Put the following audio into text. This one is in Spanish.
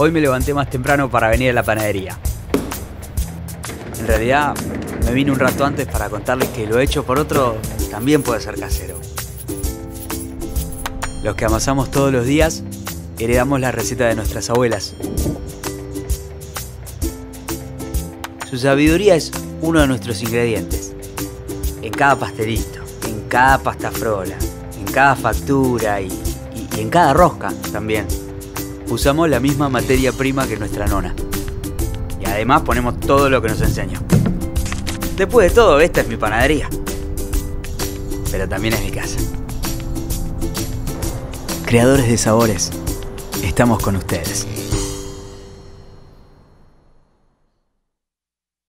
Hoy me levanté más temprano para venir a la panadería. En realidad, me vine un rato antes para contarles que lo hecho por otro también puede ser casero. Los que amasamos todos los días, heredamos la receta de nuestras abuelas. Su sabiduría es uno de nuestros ingredientes. En cada pastelito, en cada pasta frola, en cada factura y, en cada rosca también. Usamos la misma materia prima que nuestra nona. Y además ponemos todo lo que nos enseñó. Después de todo, esta es mi panadería. Pero también es mi casa. Creadores de sabores, estamos con ustedes.